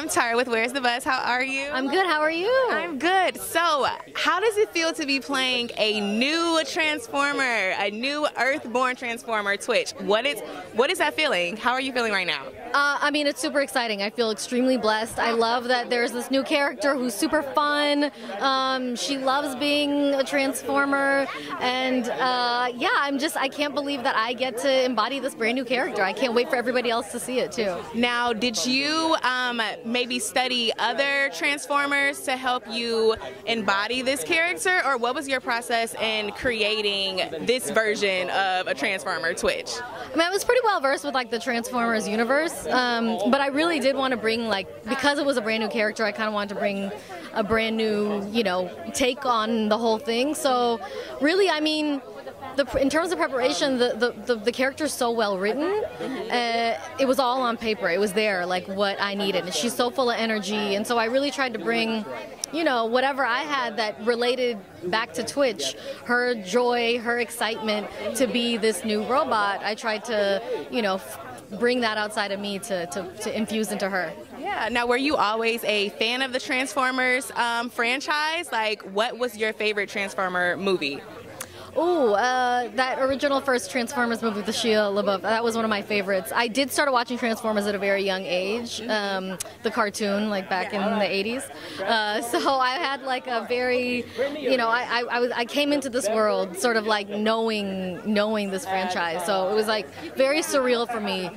I'm Tara with Where's the Buzz. How are you? I'm good. How are you? I'm good. So, how does it feel to be playing a new Transformer, a new Earthborn Transformer, Twitch? What is what is that feeling? How are you feeling right now? Uh, I mean, it's super exciting. I feel extremely blessed. I love that there's this new character who's super fun. Um, she loves being a Transformer, and uh, yeah, I'm just I can't believe that I get to embody this brand new character. I can't wait for everybody else to see it too. Now, did you um, maybe study other Transformers to help you embody this character, or what was your process in creating this version of a Transformer Twitch? I mean, I was pretty well versed with like the Transformers universe. Um, but I really did want to bring like because it was a brand new character, I kind of wanted to bring a brand new you know take on the whole thing. So really, I mean. The, in terms of preparation, the, the, the, the character's so well written. Uh, it was all on paper. It was there, like what I needed. And she's so full of energy. And so I really tried to bring, you know, whatever I had that related back to Twitch, her joy, her excitement to be this new robot. I tried to, you know, bring that outside of me to, to, to infuse into her. Yeah. Now, were you always a fan of the Transformers um, franchise? Like, what was your favorite Transformer movie? Oh, uh, that original first Transformers movie with the Shia LaBeouf, that was one of my favorites. I did start watching Transformers at a very young age, um, the cartoon, like back in the 80s. Uh, so I had like a very, you know, I, I, I, was, I came into this world sort of like knowing, knowing this franchise. So it was like very surreal for me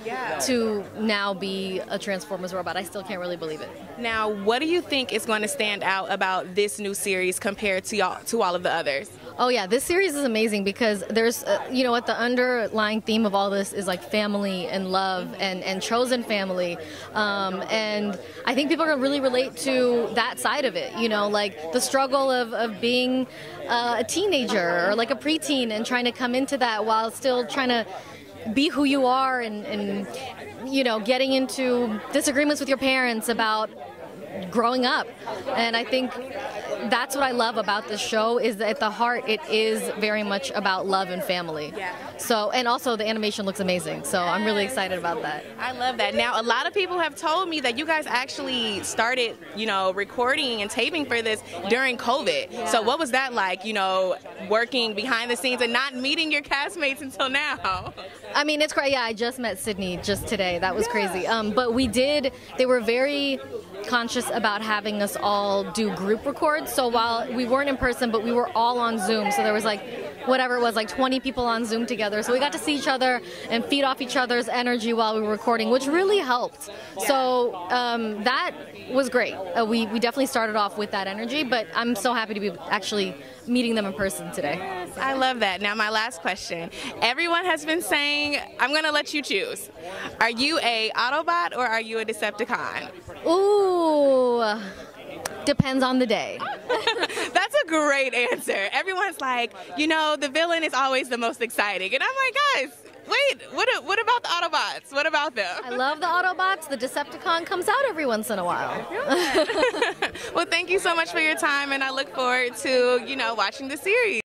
to now be a Transformers robot. I still can't really believe it. Now, what do you think is going to stand out about this new series compared to, y'all, to all of the others? Oh yeah, this series is amazing because there's, uh, you know, what the underlying theme of all this is like family and love and and chosen family, um, and I think people are gonna really relate to that side of it. You know, like the struggle of of being uh, a teenager or like a preteen and trying to come into that while still trying to be who you are and, and you know getting into disagreements with your parents about growing up and i think that's what I love about this show is that at the heart it is very much about love and family. Yeah. So and also the animation looks amazing. So I'm really excited about that. I love that. Now a lot of people have told me that you guys actually started, you know, recording and taping for this during COVID. Yeah. So what was that like, you know, working behind the scenes and not meeting your castmates until now? I mean, it's crazy. Yeah, I just met Sydney just today. That was crazy. Um, but we did. They were very conscious about having us all do group records. So while we weren't in person, but we were all on Zoom. So there was like whatever it was, like 20 people on Zoom together. So we got to see each other and feed off each other's energy while we were recording, which really helped. So um, that was great. Uh, we, we definitely started off with that energy, but I'm so happy to be actually meeting them in person today. Yes, I love that. Now, my last question. Everyone has been saying, I'm going to let you choose. Are you a Autobot or are you a Decepticon? Ooh. Depends on the day. That's great answer. Everyone's like, you know, the villain is always the most exciting. And I'm like, guys, wait, what, what about the Autobots? What about them? I love the Autobots. The Decepticon comes out every once in a while. well, thank you so much for your time, and I look forward to, you know, watching the series.